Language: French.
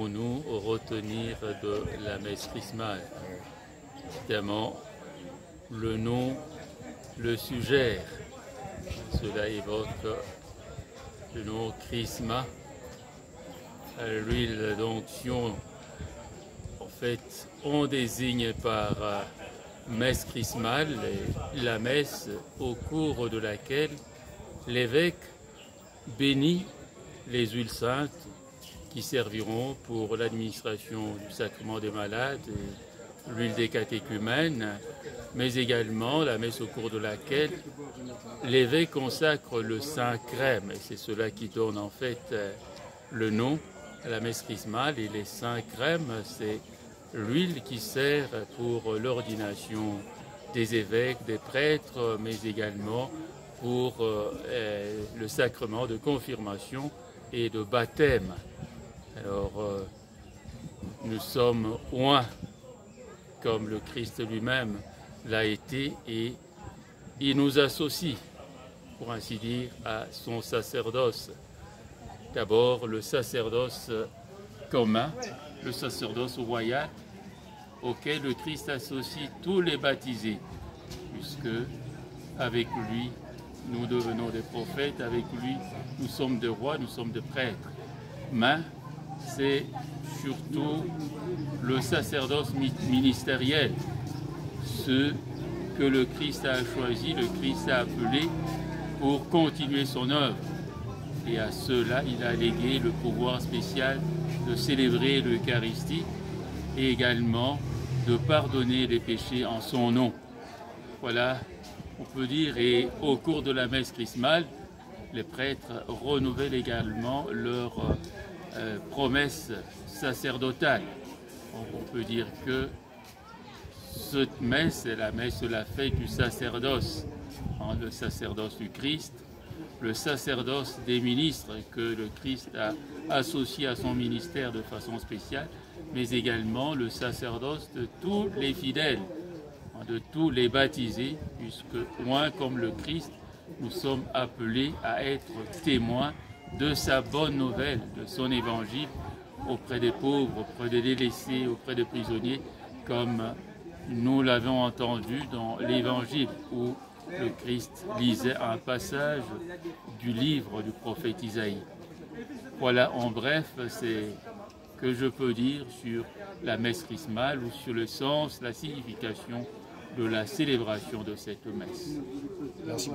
Nous retenir de la messe chrismale Évidemment, le nom le suggère. Cela évoque le nom chrisma, l'huile d'onction. En fait, on désigne par euh, messe chrismale la messe au cours de laquelle l'évêque bénit les huiles saintes qui serviront pour l'administration du sacrement des malades l'huile des catéchumènes, mais également la messe au cours de laquelle l'évêque consacre le Saint Crème, c'est cela qui donne en fait le nom à la messe chrismale, et les Saints Crèmes, c'est l'huile qui sert pour l'ordination des évêques, des prêtres, mais également pour euh, le sacrement de confirmation et de baptême. Alors, euh, nous sommes loin, comme le Christ lui-même l'a été, et il nous associe, pour ainsi dire, à son sacerdoce. D'abord, le sacerdoce commun, le sacerdoce royal, auquel le Christ associe tous les baptisés, puisque avec lui, nous devenons des prophètes, avec lui, nous sommes des rois, nous sommes des prêtres. Mais c'est surtout le sacerdoce ministériel, ce que le Christ a choisi, le Christ a appelé pour continuer son œuvre. Et à cela, il a légué le pouvoir spécial de célébrer l'Eucharistie et également de pardonner les péchés en son nom. Voilà, on peut dire, et au cours de la messe chrismale, les prêtres renouvellent également leur euh, promesse sacerdotale. On peut dire que cette messe est la messe la fête du sacerdoce, hein, le sacerdoce du Christ, le sacerdoce des ministres que le Christ a associé à son ministère de façon spéciale, mais également le sacerdoce de tous les fidèles, hein, de tous les baptisés, puisque moins comme le Christ, nous sommes appelés à être témoins de sa bonne nouvelle, de son évangile auprès des pauvres, auprès des délaissés, auprès des prisonniers, comme nous l'avons entendu dans l'évangile où le Christ lisait un passage du livre du prophète Isaïe. Voilà en bref, c'est que je peux dire sur la messe chrismale ou sur le sens, la signification de la célébration de cette messe. Merci.